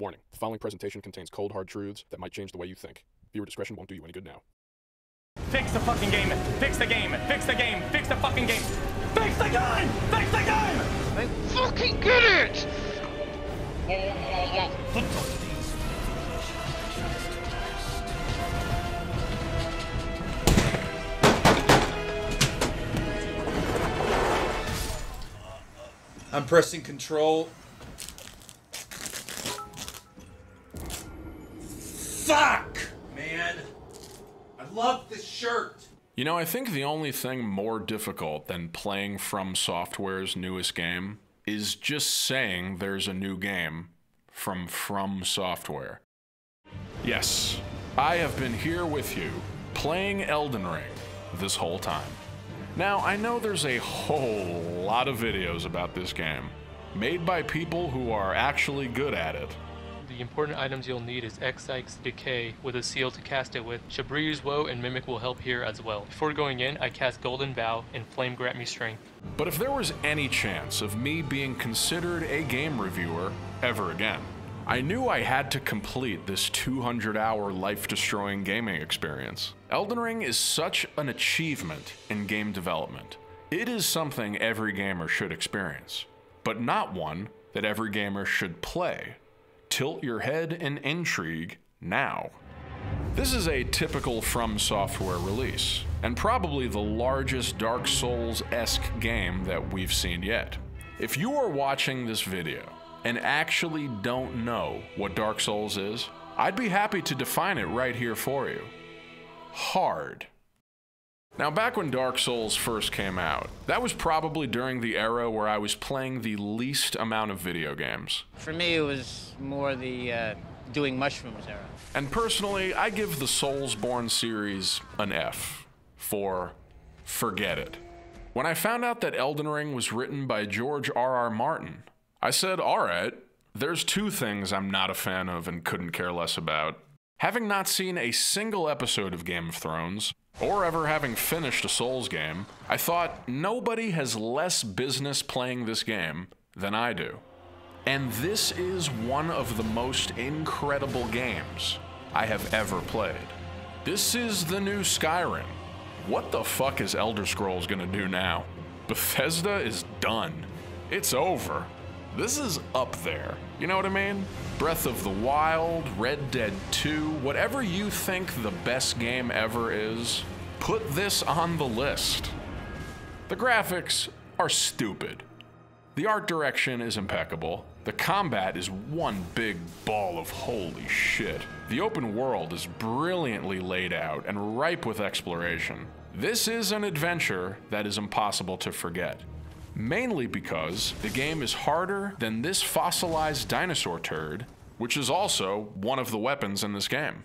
Warning the following presentation contains cold, hard truths that might change the way you think. Viewer discretion won't do you any good now. Fix the fucking game! Fix the game! Fix the game! Fix the fucking game! Fix the game! Fix the game! I fucking get it! I'm pressing control. Fuck! Man. I love this shirt. You know, I think the only thing more difficult than playing From Software's newest game is just saying there's a new game from From Software. Yes, I have been here with you playing Elden Ring this whole time. Now, I know there's a whole lot of videos about this game, made by people who are actually good at it. The important items you'll need is Ekzykes's Decay with a seal to cast it with. Shabriri's Woe and Mimic will help here as well. Before going in, I cast Golden Vow and Flame grant me strength. But if there was any chance of me being considered a game reviewer ever again, I knew I had to complete this 200 hour life destroying gaming experience. Elden Ring is such an achievement in game development. It is something every gamer should experience, but not one that every gamer should play. Tilt your head in intrigue now. This is a typical From Software release, and probably the largest Dark Souls esque game that we've seen yet. If you are watching this video and actually don't know what Dark Souls is, I'd be happy to define it right here for you. Hard. Now, back when Dark Souls first came out, that was probably during the era where I was playing the least amount of video games. For me, it was more the uh, doing mushrooms era. And personally, I give the Soulsborne series an F for forget it. When I found out that Elden Ring was written by George R. R. Martin, I said, alright, there's two things I'm not a fan of and couldn't care less about. Having not seen a single episode of Game of Thrones, or ever having finished a Souls game, I thought nobody has less business playing this game than I do. And this is one of the most incredible games I have ever played. This is the new Skyrim. What the fuck is Elder Scrolls gonna do now? Bethesda is done. It's over. This is up there. You know what I mean? Breath of the Wild, Red Dead 2, whatever you think the best game ever is, put this on the list. The graphics are stupid. The art direction is impeccable. The combat is one big ball of holy shit. The open world is brilliantly laid out and ripe with exploration. This is an adventure that is impossible to forget. Mainly because the game is harder than this fossilized dinosaur turd, which is also one of the weapons in this game.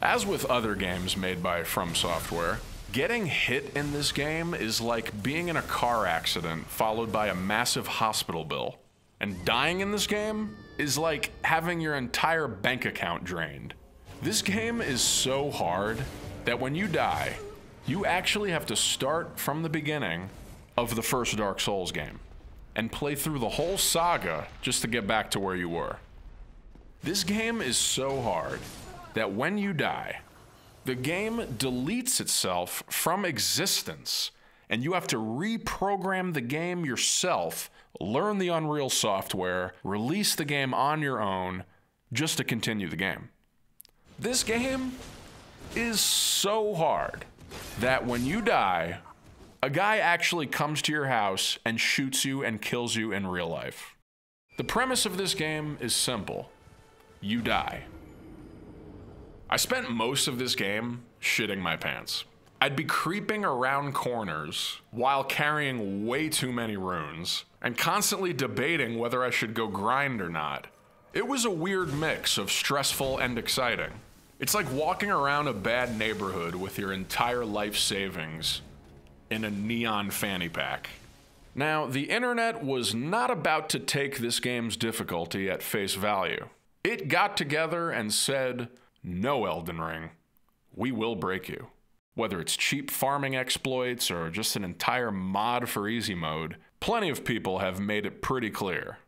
As with other games made by From Software, getting hit in this game is like being in a car accident followed by a massive hospital bill. And dying in this game is like having your entire bank account drained. This game is so hard that when you die, you actually have to start from the beginning of the first Dark Souls game and play through the whole saga just to get back to where you were. This game is so hard that when you die, the game deletes itself from existence and you have to reprogram the game yourself, learn the Unreal software, release the game on your own just to continue the game. This game is so hard that when you die, a guy actually comes to your house and shoots you and kills you in real life. The premise of this game is simple you die. I spent most of this game shitting my pants. I'd be creeping around corners while carrying way too many runes and constantly debating whether I should go grind or not. It was a weird mix of stressful and exciting. It's like walking around a bad neighborhood with your entire life savings in a neon fanny pack. Now, the internet was not about to take this game's difficulty at face value. It got together and said, No, Elden Ring, we will break you. Whether it's cheap farming exploits or just an entire mod for easy mode, plenty of people have made it pretty clear.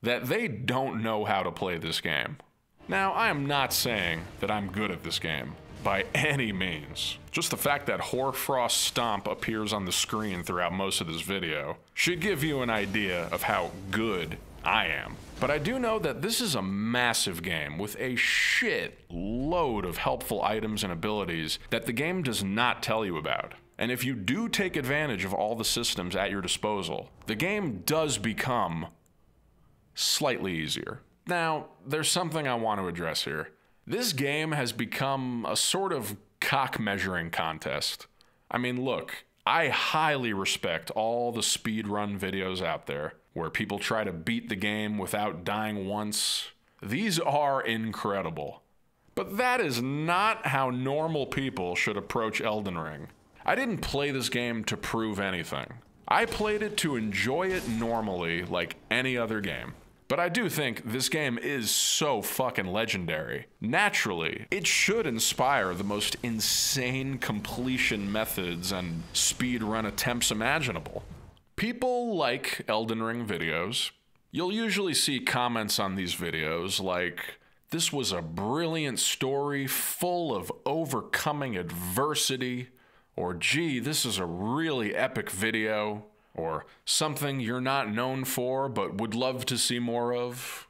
that they don't know how to play this game. Now, I am not saying that I'm good at this game by any means. Just the fact that Hoarfrost Stomp appears on the screen throughout most of this video should give you an idea of how good I am. But I do know that this is a massive game with a shit load of helpful items and abilities that the game does not tell you about. And if you do take advantage of all the systems at your disposal, the game does become slightly easier. Now, there's something I want to address here. This game has become a sort of cock measuring contest. I mean, look, I highly respect all the speedrun videos out there where people try to beat the game without dying once. These are incredible. But that is not how normal people should approach Elden Ring. I didn't play this game to prove anything. I played it to enjoy it normally, like any other game. But I do think this game is so fucking legendary. Naturally, it should inspire the most insane completion methods and speedrun attempts imaginable. People like Elden Ring videos. You'll usually see comments on these videos like, this was a brilliant story full of overcoming adversity, or gee, this is a really epic video, or something you're not known for but would love to see more of.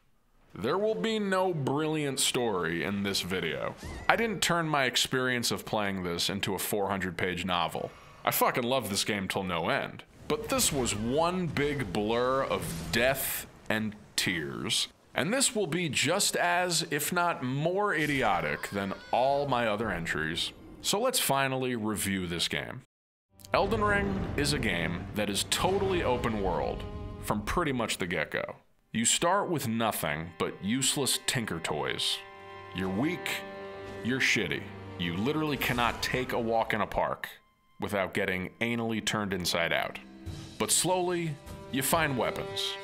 There will be no brilliant story in this video. I didn't turn my experience of playing this into a 400 page novel. I fucking love this game till no end. But this was one big blur of death and tears. And this will be just as, if not more idiotic than all my other entries. So let's finally review this game. Elden Ring is a game that is totally open world from pretty much the get go. You start with nothing but useless tinker toys. You're weak, you're shitty. You literally cannot take a walk in a park without getting anally turned inside out. But slowly, you find weapons.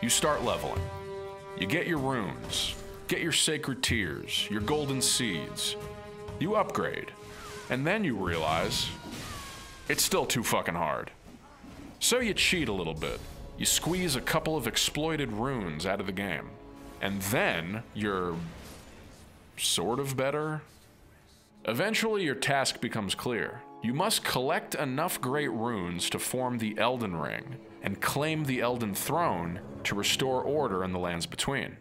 You start leveling. You get your runes, get your sacred tears, your golden seeds. You upgrade. And then you realize it's still too fucking hard. So you cheat a little bit. You squeeze a couple of exploited runes out of the game. And then you're sort of better. Eventually, your task becomes clear. You must collect enough great runes to form the Elden Ring and claim the Elden Throne to restore order in the lands between.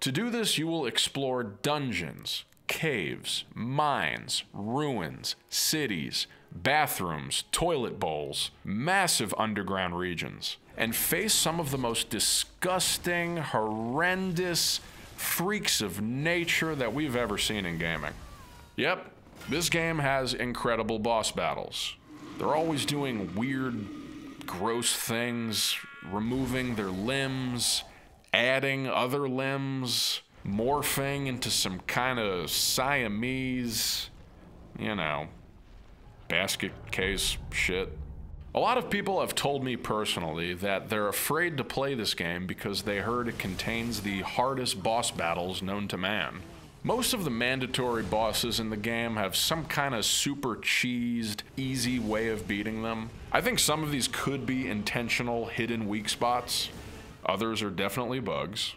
To do this, you will explore dungeons, caves, mines, ruins, cities, bathrooms, toilet bowls, massive underground regions, and face some of the most disgusting, horrendous freaks of nature that we've ever seen in gaming. Yep, this game has incredible boss battles. They're always doing weird, gross things, removing their limbs, adding other limbs, morphing into some kind of Siamese, you know, basket case shit. A lot of people have told me personally that they're afraid to play this game because they heard it contains the hardest boss battles known to man. Most of the mandatory bosses in the game have some kind of super cheesed, easy way of beating them. I think some of these could be intentional hidden weak spots. Others are definitely bugs.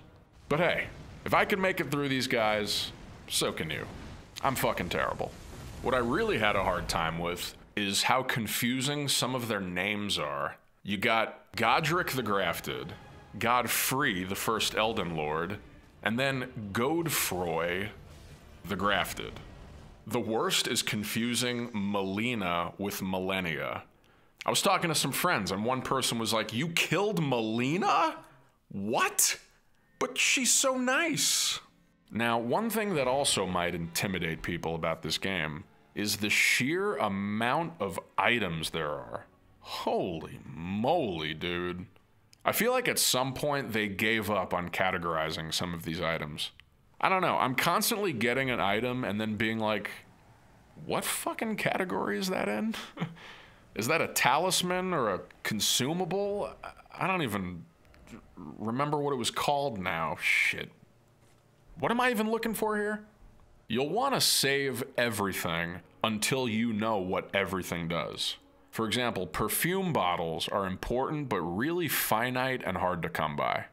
But hey, if I can make it through these guys, so can you. I'm fucking terrible. What I really had a hard time with is how confusing some of their names are. You got Godrick the Grafted, Godfrey the First Elden Lord, and then Godefroy the Grafted. The worst is confusing Melina with Malenia. I was talking to some friends, and one person was like, You killed Melina? What? But she's so nice. Now, one thing that also might intimidate people about this game is the sheer amount of items there are. Holy moly, dude. I feel like at some point they gave up on categorizing some of these items. I don't know. I'm constantly getting an item and then being like, what fucking category is that in? is that a talisman or a consumable? I don't even remember what it was called now. Shit. What am I even looking for here? You'll want to save everything until you know what everything does. For example, perfume bottles are important but really finite and hard to come by.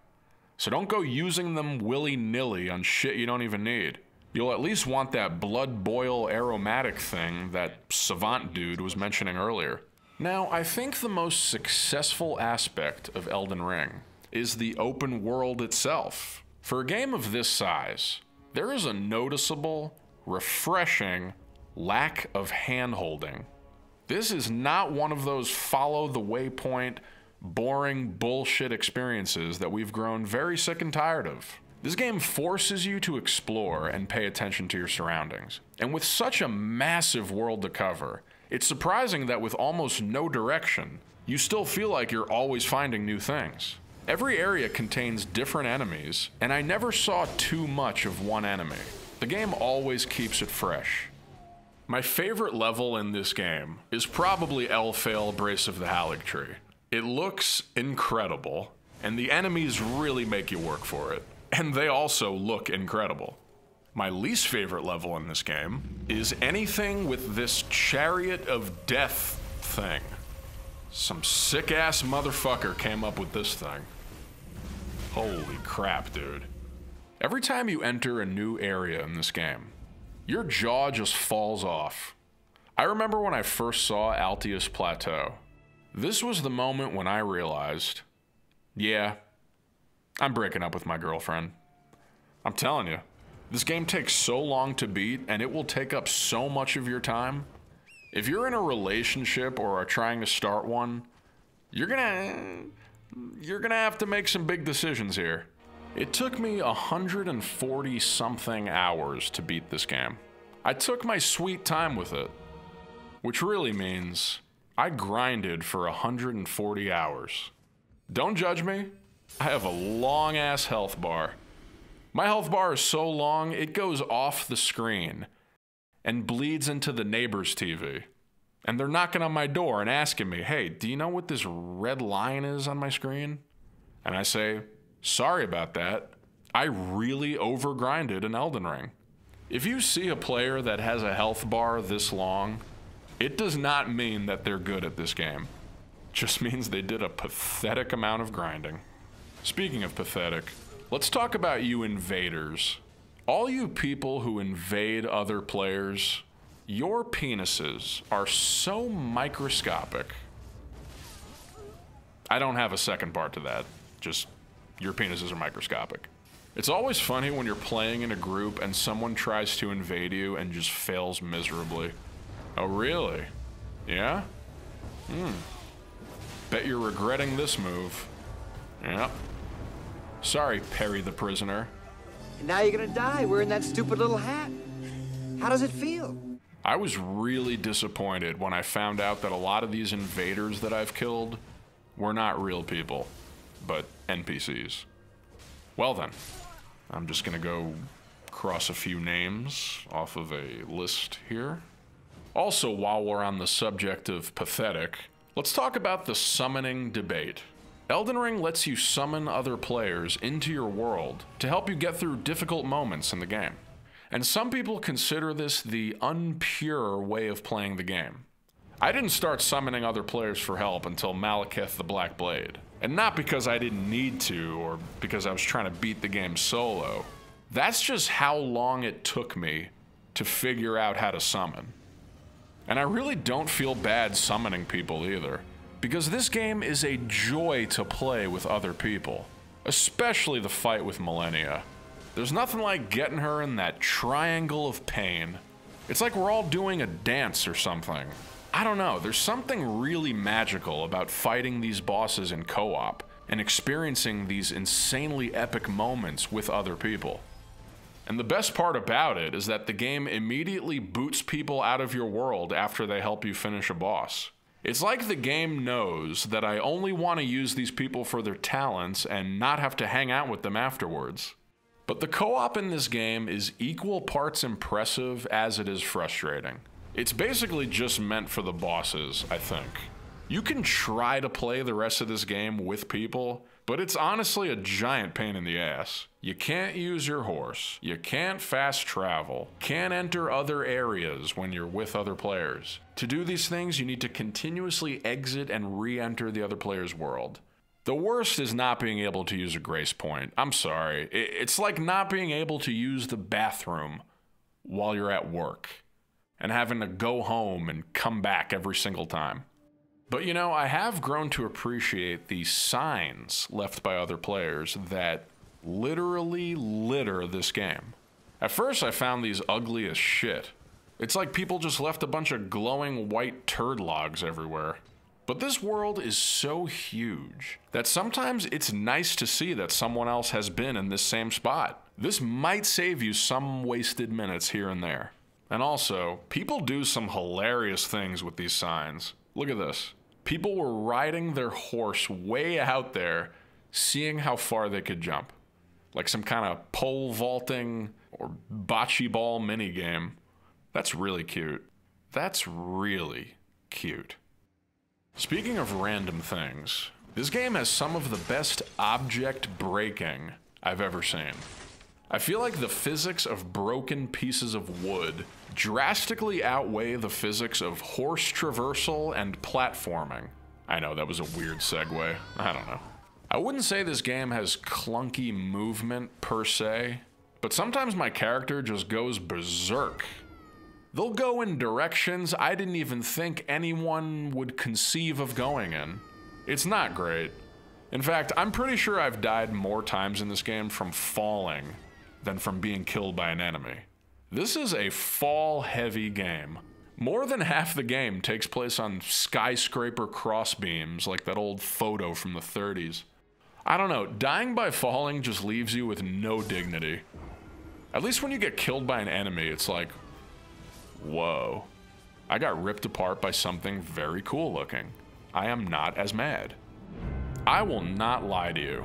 So don't go using them willy nilly on shit you don't even need. You'll at least want that blood boil aromatic thing that savant dude was mentioning earlier. Now, I think the most successful aspect of Elden Ring is the open world itself. For a game of this size, there is a noticeable, refreshing lack of handholding. This is not one of those follow the waypoint, boring bullshit experiences that we've grown very sick and tired of. This game forces you to explore and pay attention to your surroundings. And with such a massive world to cover, it's surprising that with almost no direction, you still feel like you're always finding new things. Every area contains different enemies, and I never saw too much of one enemy. The game always keeps it fresh. My favorite level in this game is probably Elphael Brace of the Haligtree. It looks incredible, and the enemies really make you work for it. And they also look incredible. My least favorite level in this game is anything with this Chariot of Death thing. Some sick ass motherfucker came up with this thing. Holy crap, dude. Every time you enter a new area in this game, your jaw just falls off. I remember when I first saw Altius Plateau. This was the moment when I realized, yeah, I'm breaking up with my girlfriend. I'm telling you, this game takes so long to beat and it will take up so much of your time. If you're in a relationship or are trying to start one, you're gonna you're gonna have to make some big decisions here. It took me 140 something hours to beat this game. I took my sweet time with it, which really means I grinded for 140 hours. Don't judge me. I have a long ass health bar. My health bar is so long it goes off the screen and bleeds into the neighbor's TV. And they're knocking on my door and asking me, hey, do you know what this red line is on my screen? And I say, sorry about that. I really overgrinded an Elden Ring. If you see a player that has a health bar this long, it does not mean that they're good at this game. Just means they did a pathetic amount of grinding. Speaking of pathetic, let's talk about you invaders. All you people who invade other players, your penises are so microscopic. I don't have a second part to that. Just your penises are microscopic. It's always funny when you're playing in a group and someone tries to invade you and just fails miserably. Oh, really? Yeah? Hmm. Bet you're regretting this move. Yep. Sorry, Perry the prisoner. And now you're gonna die wearing that stupid little hat. How does it feel? I was really disappointed when I found out that a lot of these invaders that I've killed were not real people, but NPCs. Well then, I'm just gonna go cross a few names off of a list here. Also, while we're on the subject of pathetic, let's talk about the summoning debate. Elden Ring lets you summon other players into your world to help you get through difficult moments in the game. And some people consider this the unpure way of playing the game. I didn't start summoning other players for help until Maliketh the Black Blade. And not because I didn't need to or because I was trying to beat the game solo. That's just how long it took me to figure out how to summon. And I really don't feel bad summoning people either, because this game is a joy to play with other people, especially the fight with Malenia. There's nothing like getting her in that triangle of pain. It's like we're all doing a dance or something. I don't know, there's something really magical about fighting these bosses in co op and experiencing these insanely epic moments with other people. And the best part about it is that the game immediately boots people out of your world after they help you finish a boss. It's like the game knows that I only want to use these people for their talents and not have to hang out with them afterwards. But the co op in this game is equal parts impressive as it is frustrating. It's basically just meant for the bosses, I think. You can try to play the rest of this game with people, but it's honestly a giant pain in the ass. You can't use your horse, you can't fast travel, can't enter other areas when you're with other players. To do these things, you need to continuously exit and re enter the other player's world. The worst is not being able to use a grace point. I'm sorry. It's like not being able to use the bathroom while you're at work and having to go home and come back every single time. But you know, I have grown to appreciate the signs left by other players that literally litter this game. At first, I found these ugly as shit. It's like people just left a bunch of glowing white turd logs everywhere. But this world is so huge that sometimes it's nice to see that someone else has been in this same spot. This might save you some wasted minutes here and there. And also, people do some hilarious things with these signs. Look at this. People were riding their horse way out there, seeing how far they could jump. Like some kind of pole vaulting or bocce ball mini game. That's really cute. That's really cute. Speaking of random things, this game has some of the best object breaking I've ever seen. I feel like the physics of broken pieces of wood drastically outweigh the physics of horse traversal and platforming. I know that was a weird segue. I don't know. I wouldn't say this game has clunky movement per se, but sometimes my character just goes berserk. They'll go in directions I didn't even think anyone would conceive of going in. It's not great. In fact, I'm pretty sure I've died more times in this game from falling than from being killed by an enemy. This is a fall heavy game. More than half the game takes place on skyscraper crossbeams like that old photo from the 30s. I don't know, dying by falling just leaves you with no dignity. At least when you get killed by an enemy, it's like, whoa. I got ripped apart by something very cool looking. I am not as mad. I will not lie to you.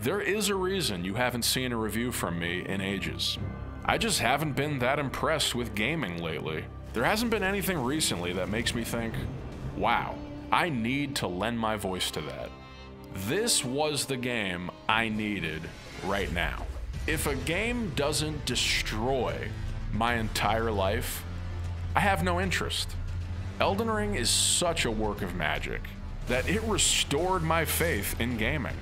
There is a reason you haven't seen a review from me in ages. I just haven't been that impressed with gaming lately. There hasn't been anything recently that makes me think, wow, I need to lend my voice to that. This was the game I needed right now. If a game doesn't destroy my entire life, I have no interest. Elden Ring is such a work of magic that it restored my faith in gaming.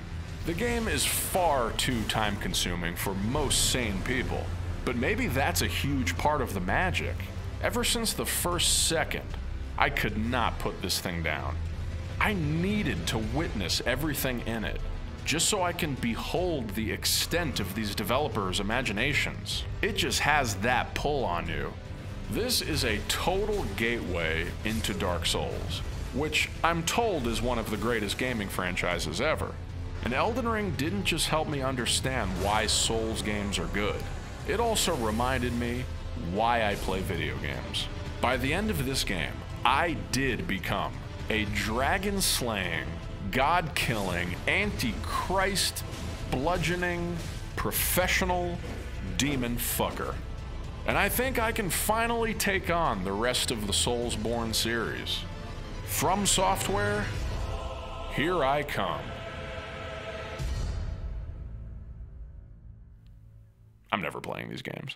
The game is far too time consuming for most sane people, but maybe that's a huge part of the magic. Ever since the first second, I could not put this thing down. I needed to witness everything in it, just so I can behold the extent of these developers' imaginations. It just has that pull on you. This is a total gateway into Dark Souls, which I'm told is one of the greatest gaming franchises ever. And Elden Ring didn't just help me understand why Souls games are good, it also reminded me why I play video games. By the end of this game, I did become a dragon slaying, god killing, antichrist bludgeoning, professional demon fucker. And I think I can finally take on the rest of the Soulsborne series. From Software, here I come. I'm never playing these games.